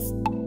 Thanks.